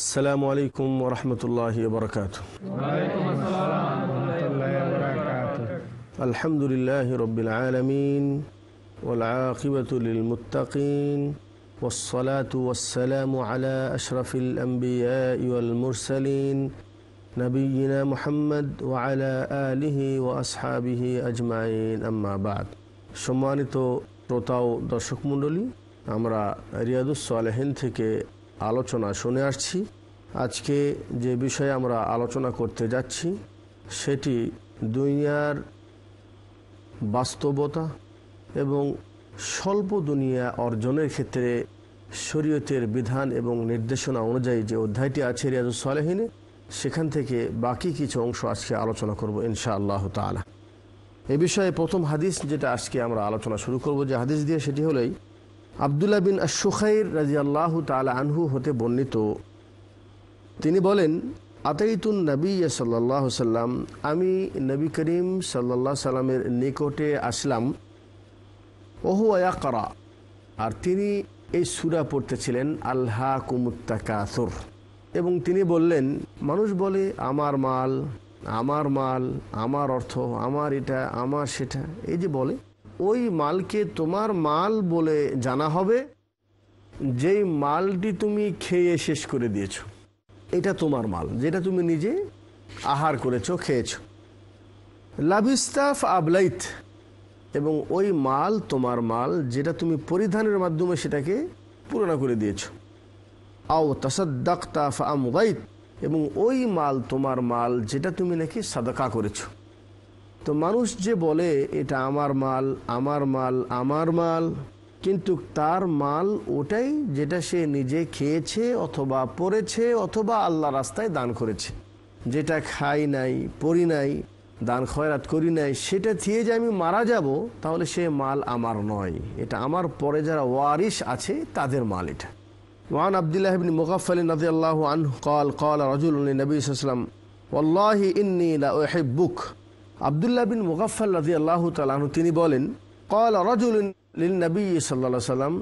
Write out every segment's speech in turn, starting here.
السلام عليكم ورحمة الله وبركاته وعليكم السلام ورحمة الله وبركاته الحمد لله رب العالمين والعاقبة للمتقين والصلاة والسلام على أشرف الأنبياء والمرسلين نبينا محمد وعلى آله وأصحابه أجمعين أما بعد সম্মানিত শ্রোতা ও দর্শক মণ্ডলী আমরা রিয়াদুস সালেহিন থেকে আলোচনা শুনে আসছি। আজকে যে বিষয়ে আমরা আলোচনা করতে যাচ্ছি, সেটি দুনিয়ার বাস্তবতা এবং স্বল্প দুনিয়া অর্জনের ক্ষেত্রে শরীয়তের বিধান এবং নির্দেশনা অনুযায়ী যে অধ্যায়টি আছে রিয়াজুস সালেহিনে, সেখান থেকে বাকি কিছু অংশ আজকে আলোচনা করব ইনশা আল্লাহ তালা এ বিষয়ে প্রথম হাদিস যেটা আজকে আমরা আলোচনা শুরু করব যে হাদিস দিয়ে সেটি হলেই আবদুল্লাহ বিন আশুখাইর রাজি আল্লাহ তালা আনহু হতে বর্ণিত। তিনি বলেন, আতাইতুন নবী সাল্লাহ সাল্লাম, আমি নবী করিম সাল্লাহ সাল্লামের নিকটে আসলাম। ওহু আয়া করা আর তিনি এই সুরা পড়তেছিলেন আল্লাহ কুমুত্তাকাসুর এবং তিনি বললেন, মানুষ বলে, আমার মাল আমার মাল, আমার অর্থ, আমার এটা, আমার সেটা এই যে বলে। ওই মালকে তোমার মাল বলে জানা হবে, যেই মালটি তুমি খেয়ে শেষ করে দিয়েছ। এটা তোমার মাল, যেটা তুমি নিজে আহার করেছ, খেয়েছো। লাভিস্তাফ আবলাইত, এবং ওই মাল তোমার মাল, যেটা তুমি পরিধানের মাধ্যমে সেটাকে পূরণ করে দিয়েছ। আও তাসাদ্দাক্তা ফামগাইত এবং ওই মাল তোমার মাল, যেটা তুমি নাকি সাদাকা করেছ। তো মানুষ যে বলে এটা আমার মাল আমার মাল আমার মাল কিন্তু তার মাল ওটাই যেটা সে নিজে খেয়েছে অথবা পরেছে অথবা আল্লাহ রাস্তায় দান করেছে যেটা খাই নাই পরি নাই দান খয়রাত করি নাই সেটা দিয়ে যে আমি মারা যাব তাহলে সে মাল আমার নয় এটা আমার পরে যারা ওয়ারিস আছে তাদের মাল এটা ওয়ান আবদুল্লাহ বিন মুকাফল নদী আল্লাহ আন কল কল রজুল নবী সাল্লাম والله إني لأحبك আবদুল্লাহ বিন মুগাফাল রাজি আল্লাহ তালাহু তিনি বলেন কল রজুল নবী সাল্লা সাল্লাম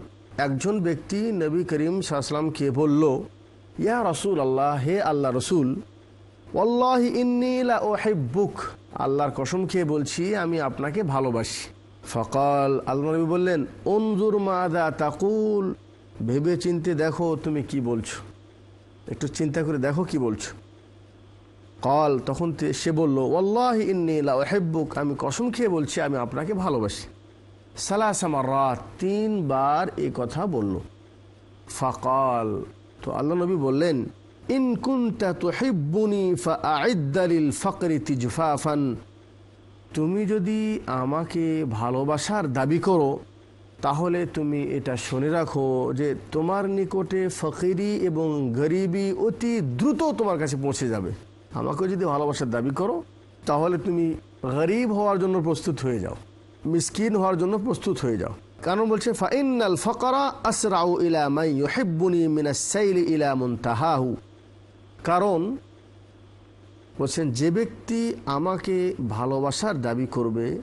একজন ব্যক্তি নবী করিম সাল্লামকে বলল, ইয়া রসুল আল্লাহ হে আল্লাহ রসুল অল্লাহ ইন্নিলা ও হেব্বুক আল্লাহর কসম খেয়ে বলছি, আমি আপনাকে ভালোবাসি। ফকাল আল্লাহ নবী বললেন অঞ্জুর মাদা তাকুল ভেবে চিনতে দেখো তুমি কি বলছো। একটু চিন্তা করে দেখো কি বলছো। কল, তখন সে বলল ওল্লাহ ইন্নিলা হেব্বুক আমি কসম খেয়ে বলছি, আমি আপনাকে ভালোবাসি। সালাসামার তিনবার এই কথা বলল। ফাকাল, তো আল্লাহ নবী বললেন, ইন কুনতা তুহিব্বুনি ফাআইদ্দালিল ফাকরি তিজফাফান। তুমি যদি আমাকে ভালোবাসার দাবি করো, তাহলে তুমি এটা শুনে রাখো যে তোমার নিকটে ফকিরি এবং গরিবি অতি দ্রুত তোমার কাছে পৌঁছে যাবে। আমাকে যদি ভালোবাসার দাবি করো, তাহলে তুমি গরিব হওয়ার জন্য প্রস্তুত হয়ে যাও। মিসকিন হওয়ার জন্য প্রস্তুত হয়ে যাও। কারণ বলছে ফাইনাল ফকরা আসরাউ ইলা মাই ইউহিব্বুনি মিনাসাইলি ইলা মুনতাহাহু। কারণ বলছেন, যে ব্যক্তি আমাকে ভালোবাসার দাবি করবে,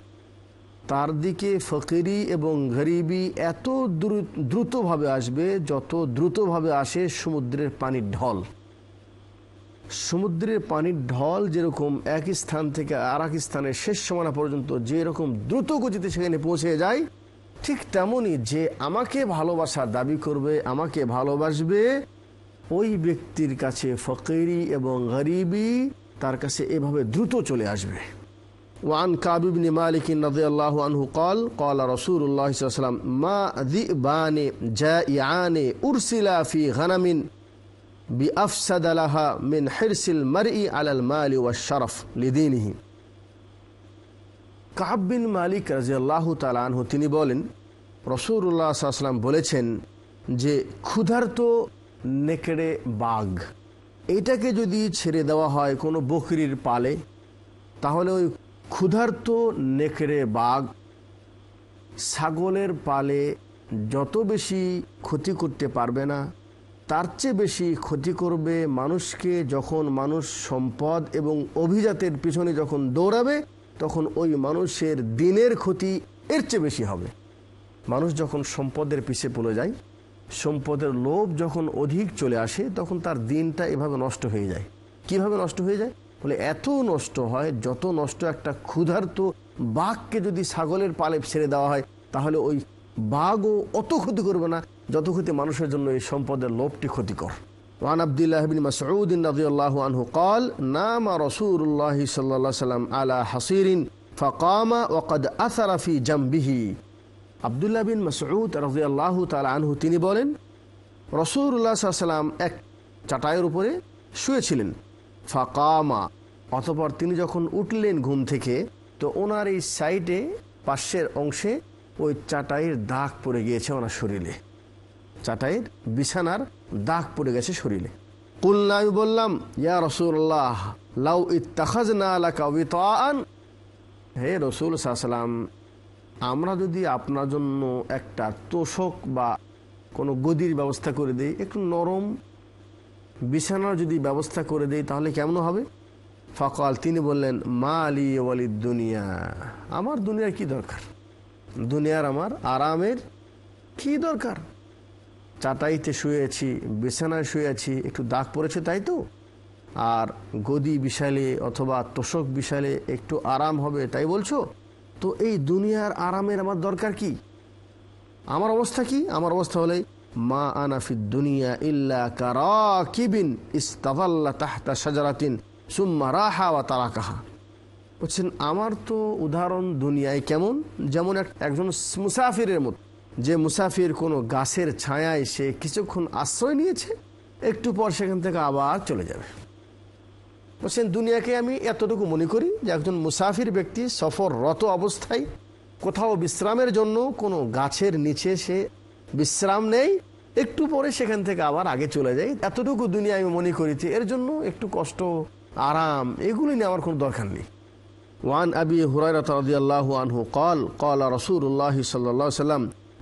তার দিকে ফকিরি এবং গরিবি এত দ্রুতভাবে আসবে, যত দ্রুতভাবে আসে সমুদ্রের পানির ঢল। সমুদ্রের পানির ঢল যেরকম এক স্থান থেকে আর এক স্থানের শেষ সমানা পর্যন্ত যেরকম দ্রুত গতিতে সেখানে পৌঁছে যায়, ঠিক তেমনই যে আমাকে ভালোবাসার দাবি করবে, আমাকে ভালোবাসবে, ওই ব্যক্তির কাছে ফকিরি এবং গরিবি তার কাছে এভাবে দ্রুত চলে আসবে। ওয়ান কাবিবনি মালিক নদী আল্লাহ আনহু কল কল রসুল আল্লাহ সাল্লাম মা দিবানে জায়ানে উরসিলা ফি ঘনামিন بأفسد لها من حرص المرء على المال والشرف لدينه কাব বিন মালিক রাজিয়াল্লাহ তালানহু তিনি বলেন রসুল্লাহ সাল্লাম বলেছেন যে ক্ষুধার্ত নেকড়ে বাঘ এটাকে যদি ছেড়ে দেওয়া হয় কোনো বকরির পালে তাহলে ওই ক্ষুধার্ত নেকড়ে বাঘ ছাগলের পালে যত বেশি ক্ষতি করতে পারবে না তার চেয়ে বেশি ক্ষতি করবে মানুষকে যখন মানুষ সম্পদ এবং অভিজাতের পিছনে যখন দৌড়াবে, তখন ওই মানুষের দিনের ক্ষতি এর চেয়ে বেশি হবে। মানুষ যখন সম্পদের পিছিয়ে পড়ে যায়, সম্পদের লোভ যখন অধিক চলে আসে, তখন তার দিনটা এভাবে নষ্ট হয়ে যায়। কীভাবে নষ্ট হয়ে যায়? বলে এত নষ্ট হয়, যত নষ্ট একটা ক্ষুধার্ত বাঘকে যদি ছাগলের পালে ছেড়ে দেওয়া হয়, তাহলে ওই বাঘও অত ক্ষতি করবে না। যত ক্ষতি মানুষের জন্য এই সম্পদের লোভটি ক্ষতিকর وعن عبد الله بن مسعود رضي الله عنه قال نام رسول الله صلى الله عليه وسلم على حصير فقام وقد أثر في جنبه আবদুল্লাহ বিন মাসউদ রাজিয়াল্লাহু তাআলা আনহু তিনি বলেন রসুল্লাহ সাল্লাম এক চাটাইয়ের উপরে শুয়েছিলেন ফাকামা অতপর তিনি যখন উঠলেন ঘুম থেকে তো ওনার এই সাইডে পাশের অংশে ওই চাটাইয়ের দাগ পড়ে গিয়েছে ওনার শরীরে চাটাইয়ের বিছানার দাগ পড়ে গেছে শরীরে। কুলনা আমি বললাম, ইয়া রসুল্লাহ লাউ ইত্তাখাজ না হে রসুল সাল্লাম আমরা যদি আপনার জন্য একটা তোষক বা কোনো গদির ব্যবস্থা করে দিই, একটু নরম বিছানার যদি ব্যবস্থা করে দিই, তাহলে কেমন হবে? ফকাল, তিনি বললেন মা আলী ওয়ালি দুনিয়া। আমার দুনিয়ার কি দরকার? দুনিয়ার আমার আরামের কি দরকার? চাটাইতে শুয়েছি বিছানায় শুয়েছি একটু দাগ পড়েছে তাই তো? আর গদি বিশালে অথবা তোষক বিশালে একটু আরাম হবে তাই বলছো? তো এই দুনিয়ার আরামের আমার দরকার কি? আমার অবস্থা কি? আমার অবস্থা হলে মা আনাফিদ দুনিয়া ইল্লা কারাকিবিন ইস্তাভাল্লা তাহতা সাজারাতিন সুম্মা রাহা ওয়া তারাকাহা। বলছেন, আমার তো উদাহরণ দুনিয়ায় কেমন? যেমন এক- একজন মুসাফিরের মতো। যে মুসাফির কোনো গাছের ছায়ায় সে কিছুক্ষণ আশ্রয় নিয়েছে, একটু পর সেখান থেকে আবার চলে যাবে। বলছেন, দুনিয়াকে আমি এতটুকু মনে করি যে একজন মুসাফির ব্যক্তি সফররত অবস্থায় কোথাও বিশ্রামের জন্য কোনো গাছের নিচে সে বিশ্রাম নেই, একটু পরে সেখান থেকে আবার আগে চলে যায়। এতটুকু দুনিয়া আমি মনে করিছি এর জন্য একটু কষ্ট, আরাম, এগুলি নিয়ে আমার কোনো দরকার নেই। ওয়ান আবি হুরাই রাত আনহু কল কল রসুল্লাহ সাল্লা সাল্লাম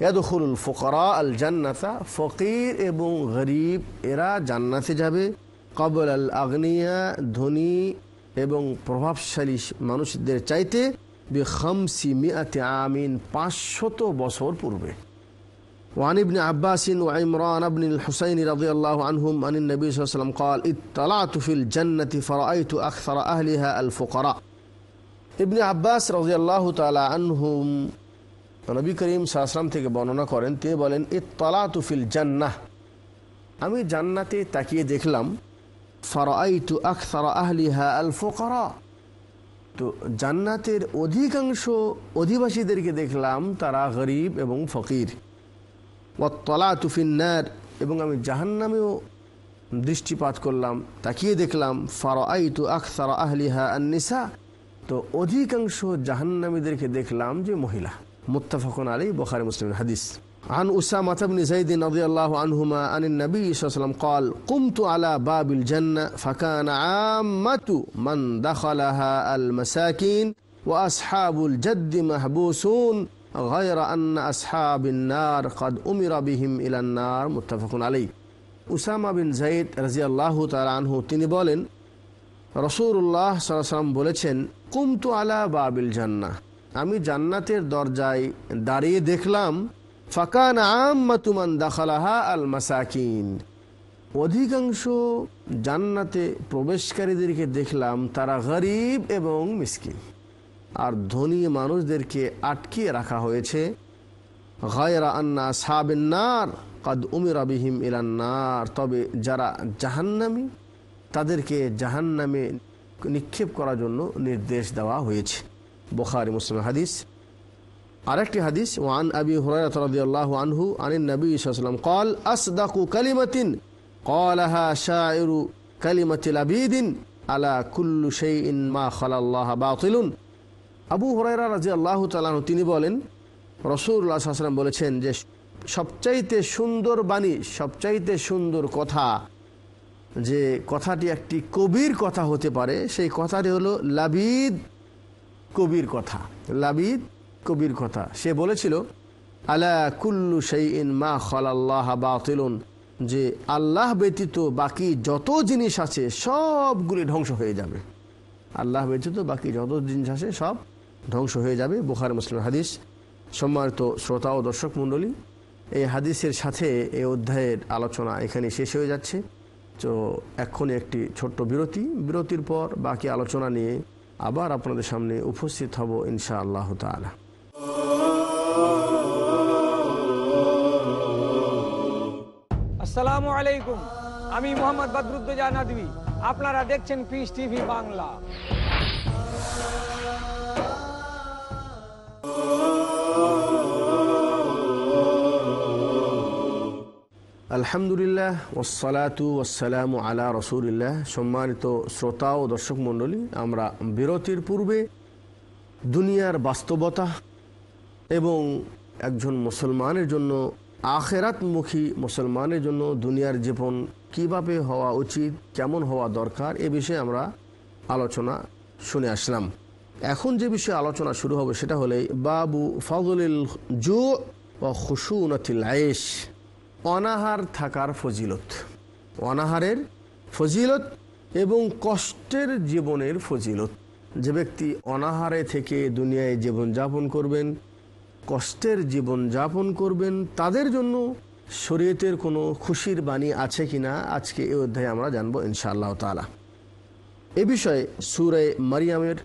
ইয়াদখুলুল ফকরা আল জান্নাতা ফকির এবং গরিব এরা জান্নাতে যাবে কবল আল আগ্নিয়া ধনী এবং প্রভাবশালী মানুষদের চাইতে বেখামসি মিয়াতে আমিন পাঁচশত বছর পূর্বে وعن ابن عباس وعمران بن الحسين رضي الله عنهم عن النبي صلى الله عليه وسلم قال اطلعت في الجنة فرأيت أكثر أهلها الفقراء ابن عباس رضي الله تعالى عنهم নবী করিম সাহসালাম থেকে বর্ণনা করেন, তিনি বলেন এ তলা তুফিল জান্নাহ। আমি জান্নাতে তাকিয়ে দেখলাম ফারাইতু আকসার আহলিহা আল ফোকারা তো জান্নাতের অধিকাংশ অধিবাসীদেরকে দেখলাম, তারা গরিব এবং ফকির। ওয়াত্তলা তুফিন্নার এবং আমি জাহান্নামেও দৃষ্টিপাত করলাম, তাকিয়ে দেখলাম ফারাইতু আকসার আহলিহা আন্নিসা। তো অধিকাংশ জাহান্নামীদেরকে দেখলাম যে মহিলা। মুত্তাফাকুন আলী বখারি মুসলিম হাদিস عن أسامة بن زيد رضي الله عنهما عن النبي صلى الله عليه وسلم قال قمت على باب الجنة فكان عامة من دخلها المساكين وأصحاب الجد محبوسون غير أن أصحاب النار قد أمر بهم إلى النار متفق عليه উসামা বিন জাইদ রাজিয়াল্লাহ তালা আনহু তিনি বলেন রসুল্লাহ সাল্লাম বলেছেন কুমতু আলা বাবিল জান্নাহ আমি জান্নাতের দরজায় দাঁড়িয়ে দেখলাম, ফাকান আম্মাতুমান দাখালাহা আল মাসাকিন। অধিকাংশ জান্নাতে প্রবেশকারীদেরকে দেখলাম, তারা গরিব এবং মিসকিন। আর ধনী মানুষদেরকে আটকিয়ে রাখা হয়েছে, গায়রা আন্না সাবিনার কাদ উমির আবিহিম ইলান্নার তবে যারা জাহান্নামী, তাদেরকে জাহান্নামে নিক্ষেপ করার জন্য নির্দেশ দেওয়া হয়েছে। বোখারি, মুসলিম হাদিস। আরেকটি হাদিস, ওয়ান আবি হুরাহ আনহু আনিন নবী সাল্লাম কল, আসদাকু কালিমতিন। কলাহা শাহরু কালিমাতিল আবিদিন, আলা কুল্লু সেই মা খালাল্লাহ বা তিলুন আবু হরাইরা রাজি আল্লাহ তালাহ তিনি বলেন রসুল্লাহ আসলাম বলেছেন যে, সবচাইতে সুন্দর বাণী, সবচাইতে সুন্দর কথা, যে কথাটি একটি কবির কথা হতে পারে, সেই কথাটি হলো, লাবিদ কবির কথা, লাবিদ কবির কথা। সে বলেছিল, আলা কুল্লু ইন মা খালাল্লাহ বাতিলুন যে আল্লাহ ব্যতীত বাকি যত জিনিস আছে সবগুলি ধ্বংস হয়ে যাবে। আল্লাহ ব্যতীত বাকি যত জিনিস আছে সব ধ্বংস হয়ে যাবে। বুখার মুসলিম হাদিস, সম্মানিত শ্রোতা ও দর্শক মণ্ডলী, এই হাদিসের সাথে এই অধ্যায়ের আলোচনা এখানে শেষ হয়ে যাচ্ছে। তো এক্ষুনি একটি ছোট্ট বিরতি। বিরতির পর বাকি আলোচনা নিয়ে আবার আপনাদের সামনে উপস্থিত হব ইনশা আল্লাহ তালা আসসালামু আলাইকুম। আমি মোহাম্মদ বদরুদ্দোজা নদী আপনারা দেখছেন পিস টিভি বাংলা। আলহামদুলিল্লাহ ওসালাতু ওসালামু আলা রসুলিল্লাহ। সম্মানিত শ্রোতা ও দর্শক মণ্ডলী, আমরা বিরতির পূর্বে দুনিয়ার বাস্তবতা এবং একজন মুসলমানের জন্য, আখেরাতমুখী মুসলমানের জন্য দুনিয়ার জীবন কীভাবে হওয়া উচিত, কেমন হওয়া দরকার, এ বিষয়ে আমরা আলোচনা শুনে আসলাম। এখন যে বিষয়ে আলোচনা শুরু হবে সেটা হলে বাবু ফজলিল জু ও খুশুনতিল আয়েশ। অনাহার থাকার ফজিলত। অনাহারের ফজিলত এবং কষ্টের জীবনের ফজিলত। যে ব্যক্তি অনাহারে থেকে দুনিয়ায় জীবনযাপন করবেন, কষ্টের জীবন যাপন করবেন, তাদের জন্য শরীয়তের কোনো খুশির বাণী আছে কি না, আজকে এই অধ্যায়ে আমরা জানব ইনশাআল্লাহ তালা এ বিষয়ে সুরে মারিয়ামের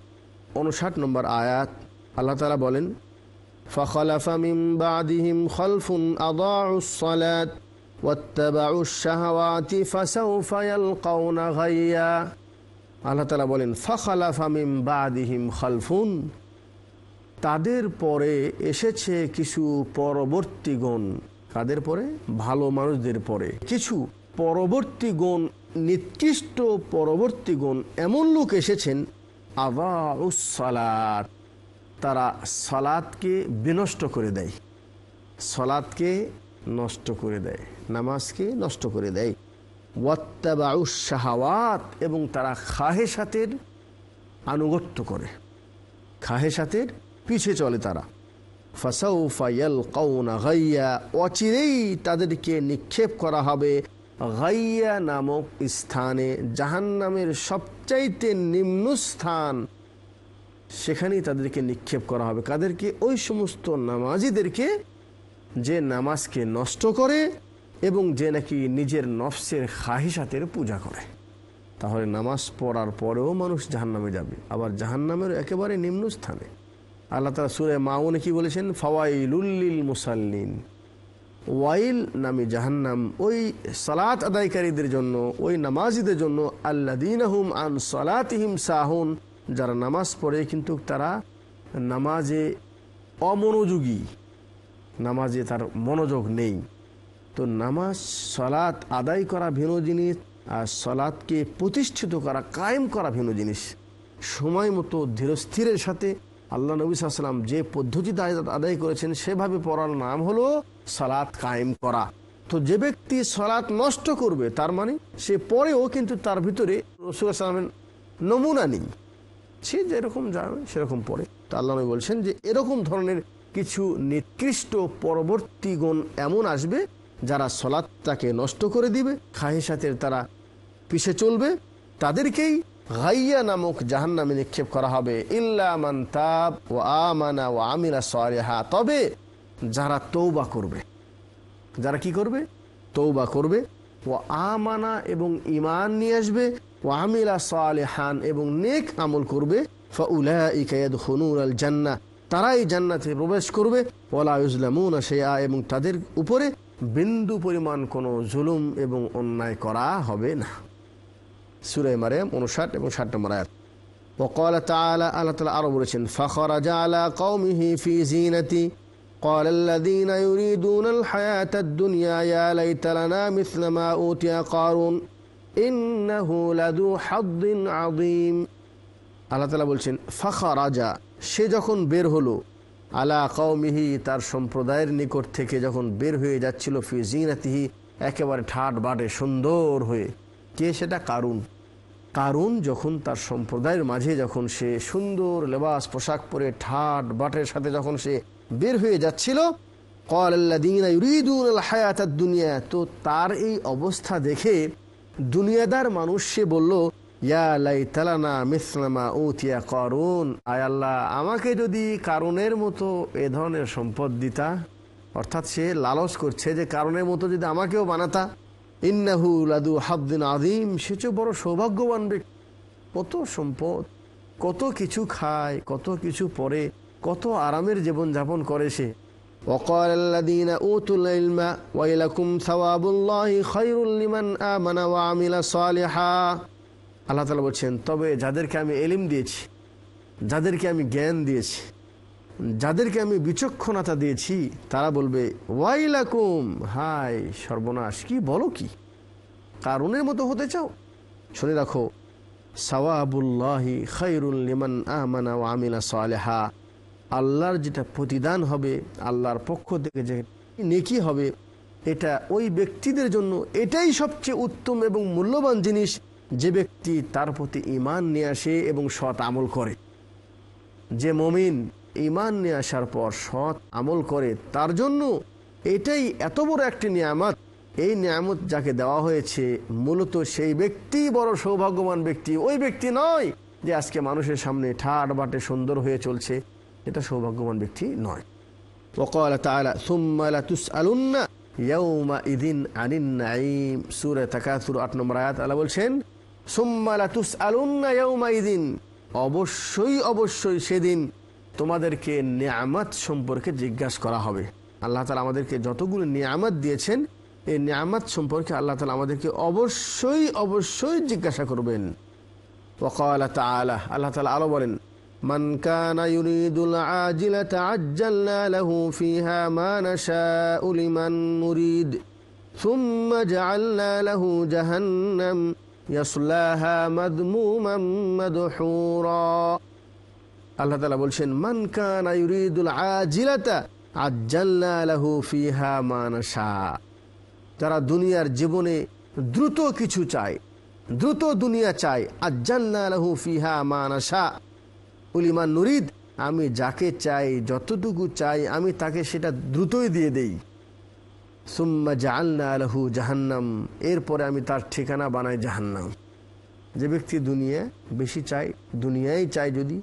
উনষাট নম্বর আয়াত আল্লাহ তালা বলেন فخلف من بعدهم خلف أضاعوا الصلاة واتبعوا الشهوات فسوف يلقون غيا আল্লাহ তালা বলেন ফখলাফা মিম বাদিহিম খালফুন তাদের পরে এসেছে কিছু পরবর্তীগণ কাদের পরে ভালো মানুষদের পরে কিছু পরবর্তী গুণ নিকৃষ্ট পরবর্তী গুণ এমন লোক এসেছেন আবাউসালাত তারা সালাদকে বিনষ্ট করে দেয়। সলাদকে নষ্ট করে দেয়। নামাজকে নষ্ট করে দেয়। ওয়াত্তাবাউস শাহাওয়াত এবং তারা খাহেসাতের আনুগত্য করে। খাহেসাতের পিছে চলে তারা। ফাসাউফায়াল কৌনা গাইয়া, অচিরেই তাদেরকে নিক্ষেপ করা হবে গাইয়া নামক স্থানে। জাহান্নামের সবচাইতে নিম্ন স্থান সেখানেই তাদেরকে নিক্ষেপ করা হবে। কাদেরকে? ওই সমস্ত নামাজিদেরকে যে নামাজকে নষ্ট করে এবং যে নাকি নিজের নফসের খাহিসাতের পূজা করে। তাহলে নামাজ পড়ার পরেও মানুষ জাহান্নামে যাবে। আবার জাহান্নামের একেবারে নিম্ন স্থানে আল্লাহ তালা সুরে মাউনে কি বলেছেন? ফাওয়াইলুল্লিল মুসাল্লিন। ওয়াইল নামে জাহান্নাম। ওই সালাত আদায়কারীদের জন্য, ওই নামাজিদের জন্য আল্লাদিন আন সালাতিহিম সাহুন। যারা নামাজ পড়ে কিন্তু তারা নামাজে অমনোযোগী, নামাজে তার মনোযোগ নেই। তো নামাজ, সলাৎ আদায় করা ভিন্ন জিনিস আর সলাৎকে প্রতিষ্ঠিত করা, কায়েম করা ভিন্ন জিনিস। সময় মতো ধীরস্থিরের সাথে আল্লাহ নবী সাল্লাম যে পদ্ধতিতে আদায় করেছেন সেভাবে পড়ার নাম হলো সালাত কায়েম করা। তো যে ব্যক্তি সলাৎ নষ্ট করবে, তার মানে সে পরেও কিন্তু তার ভিতরে রসুল সালামের নমুনা নেই। সে যেরকম জানে সেরকম পড়ে তা আল্লাহ বলছেন যে, এরকম ধরনের কিছু নিকৃষ্ট পরবর্তী গুণ এমন আসবে, যারা সলাৎটাকে নষ্ট করে দিবে খাহিসাতের তারা পিছে চলবে, তাদেরকেই গাইয়া নামক জাহান নামে নিক্ষেপ করা হবে। ইল্লামান তাব ও আমানা ও আমিরা সারেহা তবে যারা তৌবা করবে, যারা কি করবে? তৌবা করবে। ও আমানা এবং ইমান নিয়ে আসবে ও আমিলা সালেহান এবং নেক আমল করবে ফাউলাইকায়াদখুনুল জান্না তারাই জান্নাতে প্রবেশ করবে ওলা ইউজলামুন শেয়া এবং তাদের উপরে বিন্দু পরিমাণ কোনো জুলুম এবং অন্যায় করা হবে না সুরে মারিয়াম উনষাট এবং ষাট নম্বর আয়াত وقال تعالى الله تعالى আরো বলেছেন فخرج على قومه في زينتي قال الذين يريدون الحياة الدنيا يا ليت لنا مثل ما أوتي قارون ইন্নাহুলাদু হাদ্দিন আদিম আল্লাহ তালা বলছেন ফাখা রাজা সে যখন বের হলো, আলা কৌমিহি তার সম্প্রদায়ের নিকট থেকে যখন বের হয়ে যাচ্ছিল ফিজিনাতিহি একেবারে ঠাট বাটে, সুন্দর হয়ে। কে সেটা? কারুন। কারুন যখন তার সম্প্রদায়ের মাঝে যখন সে সুন্দর লেবাস, পোশাক পরে ঠাট বাটের সাথে যখন সে বের হয়ে যাচ্ছিল কল আল্লাদিন হায়াত দুনিয়া, তো তার এই অবস্থা দেখে দুনিয়াদার মানুষ, সে বলল, ইয়া লাই তালানা উতিয়া করুন। আল্লাহ, আমাকে যদি কারণের মতো এ ধরনের সম্পদ দিতা, অর্থাৎ সে লালস করছে যে কারণের মতো যদি আমাকেও বানাতা, ইন্নাহু লাদু হাবদিন আদিম সে চেয়ে বড় সৌভাগ্যবান ব্যক্তি। কত সম্পদ, কত কিছু খায়, কত কিছু পরে কত আরামের জীবন যাপন করে সে। وقال الذين أوتوا العلم ويلكم ثواب الله خير لمن آمن وعمل صالحا আল্লাহ তালা বলছেন তবে যাদেরকে আমি এলিম দিয়েছি যাদেরকে আমি জ্ঞান দিয়েছি যাদেরকে আমি বিচক্ষণতা দিয়েছি তারা বলবে ওয়াইলাকুম হাই সর্বনাশ কি বলো কি কারণের মতো হতে চাও শুনে রাখো সওয়াবুল্লাহি খৈরুল লিমান আহমানা ও আমিলা সালেহা আল্লাহর যেটা প্রতিদান হবে, আল্লাহর পক্ষ থেকে যে নেকি হবে, এটা ওই ব্যক্তিদের জন্য এটাই সবচেয়ে উত্তম এবং মূল্যবান জিনিস। যে ব্যক্তি তার প্রতি ইমান নিয়ে আসে এবং সৎ আমল করে। যে মমিন ইমান নিয়ে আসার পর সৎ আমল করে, তার জন্য এটাই এত বড় একটি নিয়ামত। এই নিয়ামত যাকে দেওয়া হয়েছে, মূলত সেই ব্যক্তি বড় সৌভাগ্যবান ব্যক্তি। ওই ব্যক্তি নয় যে আজকে মানুষের সামনে ঠাট বাটে সুন্দর হয়ে চলছে। এটা সৌভাগ্যবান ব্যক্তি নয় وقال تعالى ثم لتسألن يومئذ عن النعيم سورة تكاثر 8 নম্বর আয়াত আল্লাহ বলছেন ثم لتسألن يومئذ অবশ্যই অবশ্যই সেদিন তোমাদেরকে নিয়ামত সম্পর্কে জিজ্ঞাসা করা হবে আল্লাহ তালা আমাদেরকে যতগুলো নিয়ামত দিয়েছেন এই নিয়ামত সম্পর্কে আল্লাহ তালা আমাদেরকে অবশ্যই অবশ্যই জিজ্ঞাসা করবেন وقال تعالى আল্লাহ তালা আলো বলেন من كان يريد العاجلة عجلنا له فيها ما نشاء لمن نريد ثم جعلنا له جهنم يصلاها مذموما مدحورا আল্লাহ তালা বলছেন মান কানা ইউরিদুল আজিলাতা আজ্জাল্লা লাহু ফিহা মানসা যারা দুনিয়ার জীবনে দ্রুত কিছু চায় দ্রুত দুনিয়া চায় আজ্জাল্লা লাহু ফিহা মানসা উলিমান নুরিদ, আমি যাকে চাই, যতটুকু চাই, আমি তাকে সেটা দ্রুতই দিয়ে দেই। সুম্মা জাহান্না আলহু জাহান্নাম, এরপরে আমি তার ঠিকানা বানাই জাহান্নাম। যে ব্যক্তি দুনিয়া বেশি চাই দুনিয়াই চাই যদি,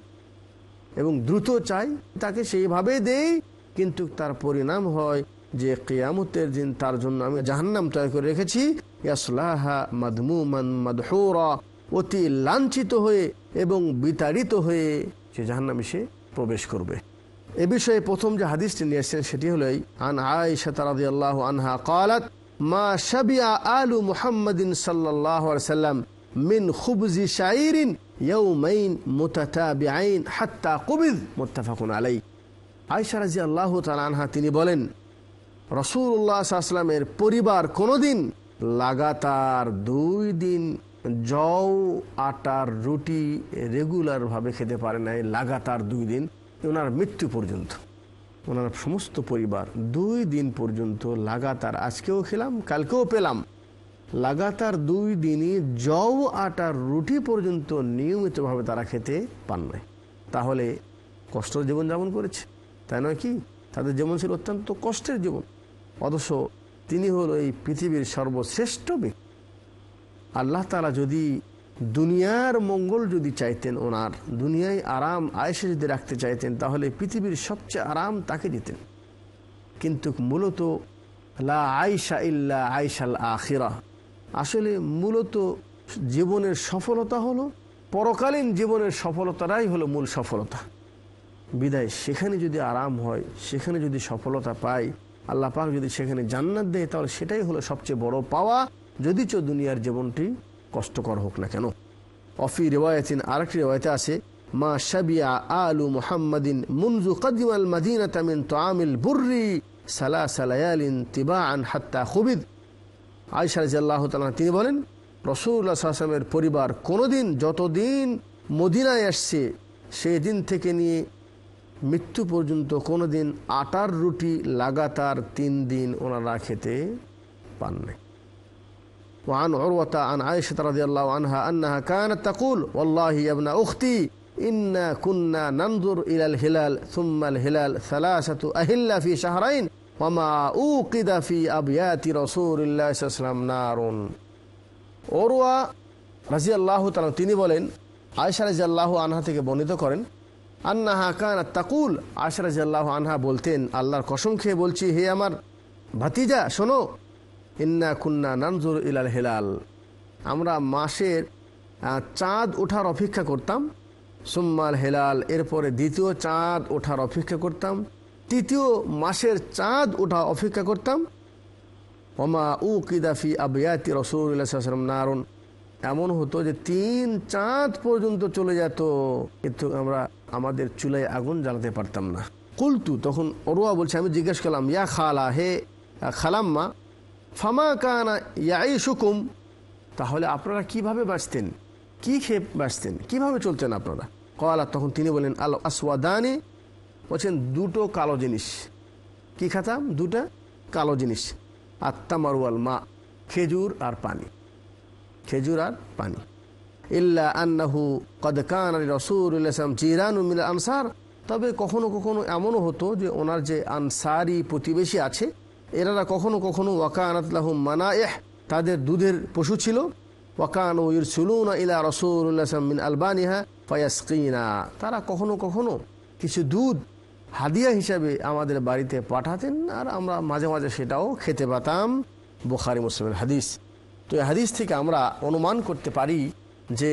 এবং দ্রুত চাই তাকে সেইভাবে দেই, কিন্তু তার পরিণাম হয় যে কেয়ামতের দিন তার জন্য আমি জাহান্নাম তৈরি করে রেখেছি। ইয়াসলাহা মাদমুমান মাদহৌরা, অতি লাঞ্ছিত হয়ে এবং বিতাড়িত হয়ে সে জাহান্নামে সে প্রবেশ করবে। এ বিষয়ে প্রথম যে হাদিসটি নিয়ে এসছেন সেটি হল আনহা কালাত মা আলু মুহাম্মদিন মিন খুবজি হাত্তা মুত্তাফাকুন আনহা তিনি বলেন রসুল্লাহামের পরিবার কোনোদিন লাগাতার দুই দিন জও আটার রুটি রেগুলারভাবে খেতে পারে নাই, লাগাতার দুই দিন। ওনার মৃত্যু পর্যন্ত। ওনার সমস্ত পরিবার দুই দিন পর্যন্ত লাগাতার, আজকেও খেলাম, কালকেও পেলাম। লাগাতার দুই দিনই জও আটার রুটি পর্যন্ত নিয়মিতভাবে তারা খেতে পান নাই। তাহলে কষ্ট জীবনযাপন করেছে। তাই নয় কি? তাদের জীবন ছিল অত্যন্ত কষ্টের জীবন। অথচ তিনি হলো এই পৃথিবীর সর্বশ্রেষ্ঠ ব্যক্তি। আল্লাহ তালা যদি দুনিয়ার মঙ্গল যদি চাইতেন ওনার, দুনিয়ায় আরাম আয়েসে যদি রাখতে চাইতেন, তাহলে পৃথিবীর সবচেয়ে আরাম তাকে দিতেন। কিন্তু মূলত, লা আয়সা ইল্লা আয়সাল আখিরা। আসলে মূলত জীবনের সফলতা হলো, পরকালীন জীবনের সফলতাটাই হলো মূল সফলতা। বিদায়, সেখানে যদি আরাম হয়, সেখানে যদি সফলতা পাই আল্লাহ পাক যদি সেখানে জান্নাত দেয়, তাহলে সেটাই হলো সবচেয়ে বড় পাওয়া যদি চো দুনিয়ার জীবনটি কষ্টকর হোক না কেন। অফি রেওয়ায়তিন আরেকটি রেওয়ায়তে আছে, মা শাবিয়া আলু মুহাম্মাদিন মুনজু কদিম আল মাদিনা তামিন তোয়ামিল বুর্রি সালা সালায়ালিন তিবা আন হাত্তা খুবিদ। আয়সা রাজিয়াল্লাহ তালা তিনি বলেন রসুল্লাহ আসলামের পরিবার কোনোদিন যতদিন মদিনায় আসছে সেই দিন থেকে নিয়ে মৃত্যু পর্যন্ত কোনো দিন আটার রুটি লাগাতার তিন দিন ওনারা খেতে পান নাই। وعن عروة عن عائشة رضي الله عنها أنها كانت تقول والله يا ابن أختي إنا كنا ننظر إلى الهلال ثم الهلال ثلاثة أهلة في شهرين وما أوقد في أبيات رسول الله صلى الله عليه وسلم نار ওরওয়া রাজি আল্লাহ তিনি বলেন আয়সা রাজি আল্লাহ আনহা থেকে বর্ণিত করেন আন্নাহা কান তাকুল আয়সা রাজি আল্লাহ আনহা বলতেন আল্লাহর কসম খেয়ে বলছি হে আমার ভাতিজা শোনো ইন্না কুন্না নানজুর ইলাল হেলাল। আমরা মাসের চাঁদ ওঠার অপেক্ষা করতাম। সুম্মাল হেলাল, এরপরে দ্বিতীয় চাঁদ ওঠার অপেক্ষা করতাম। তৃতীয় মাসের চাঁদ ওঠা অপেক্ষা করতাম। ওমা উ কিদাফি আবিয়াতি রসুল্লাহাম নারুন। এমন হতো যে তিন চাঁদ পর্যন্ত চলে যেত, কিন্তু আমরা আমাদের চুলায় আগুন জ্বালাতে পারতাম না। কুলতু, তখন অরুয়া বলছে, আমি জিজ্ঞেস করলাম, ইয়া খালা, হে খালাম্মা ফামা কানা ইয়াই সুকুম তাহলে আপনারা কীভাবে বাঁচতেন? কি খেয়ে বাঁচতেন? কীভাবে চলতেন আপনারা? কলা তখন তিনি বলেন আল আসওয়াদানি, বলছেন, দুটো কালো জিনিস। কি খাতাম? দুটা কালো জিনিস। আত্মামারুয়াল মা, খেজুর আর পানি। খেজুর আর পানি। ইল্লা আন্নাহু কদ কান রসুলাম জিরান মিল আনসার। তবে কখনো কখনো এমনও হতো যে, ওনার যে আনসারি প্রতিবেশী আছে এনারা কখনো কখনো ওয়াকানাতলাহ মানায়েহ, তাদের দুধের পশু ছিল। ওয়াকান ইলা আলবানিহা তারা কখনো কখনো কিছু দুধ হাদিয়া হিসাবে আমাদের বাড়িতে পাঠাতেন আর আমরা মাঝে মাঝে সেটাও খেতে পাতাম বোখারি মুসলিমের হাদিস। তো এই হাদিস থেকে আমরা অনুমান করতে পারি যে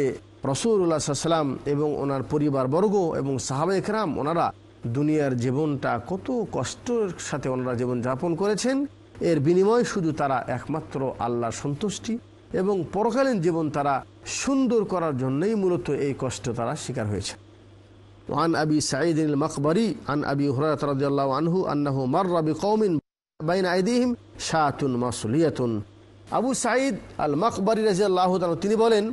রসুল্লাহ সাল্লাম এবং ওনার পরিবারবর্গ এবং সাহাবা একরাম ওনারা দুনিয়ার জীবনটা কত কষ্টের সাথে ওনারা জীবন যাপন করেছেন এর বিনিময় শুধু তারা একমাত্র আল্লাহর সন্তুষ্টি এবং পরকালীন জীবন তারা সুন্দর করার জন্যই মূলত এই কষ্ট তারা শিকার হয়েছে وعن أبي سعيد المقبري عن أبي هريرة رضي الله عنه أنه مر بقوم بين أيديهم شاة مصلية আবু সাঈদ আল মকবরি রাজি আল্লাহ তিনি বলেন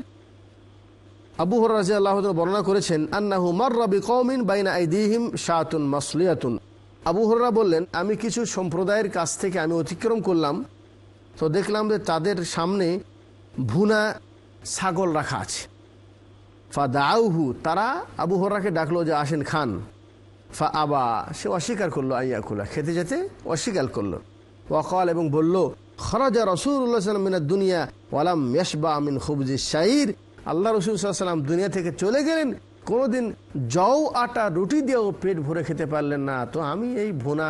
আবু হর রাজি আল্লাহ বর্ণনা করেছেন, আন্নাহু মার রবি কৌমিন বাইনা আইদিহিম শাতুন মাসলিয়াতুন। আবু হররা বললেন, আমি কিছু সম্প্রদায়ের কাছ থেকে আমি অতিক্রম করলাম, তো দেখলাম যে তাদের সামনে ভুনা ছাগল রাখা আছে। ফা দাউহু তারা আবু হররাকে ডাকলো যে, আসেন খান। ফা আবা সে অস্বীকার করল আইয়া খুলা খেতে যেতে অস্বীকার করল। ওয়াকাল এবং বলল, খরাজা রসুল্লাহ সাল্লাম মিনার দুনিয়া, ওয়ালাম মেশবা আমিন খুবজি শাহির আল্লাহ রসুল সাল্লাম দুনিয়া থেকে চলে গেলেন। কোনোদিন জও, আটা, রুটি দিয়েও পেট ভরে খেতে পারলেন না। তো আমি এই ভুনা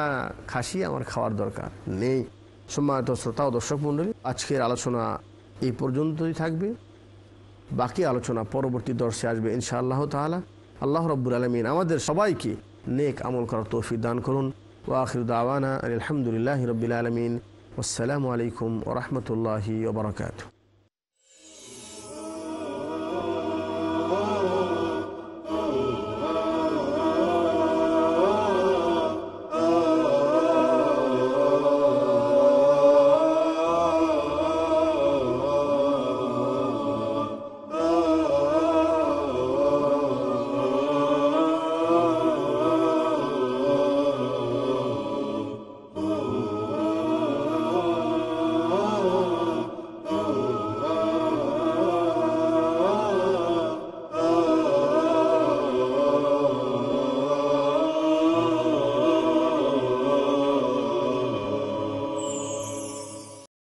খাসি আমার খাওয়ার দরকার নেই। সম্মানিত শ্রোতা ও দর্শক মণ্ডলী, আজকের আলোচনা এই পর্যন্তই থাকবে। বাকি আলোচনা পরবর্তী দর্শে আসবে ইনশাআল্লাহ তাআলা। আল্লাহ রব্বুল আলমিন আমাদের সবাইকে নেক আমল করার তৌফিক দান করুন। ওয়াখির দাওয়ানা আলহামদুলিল্লাহ রবিল আলমিন। আসসালামু আলাইকুম ওরহমতুল্লাহি ওবরাকাতু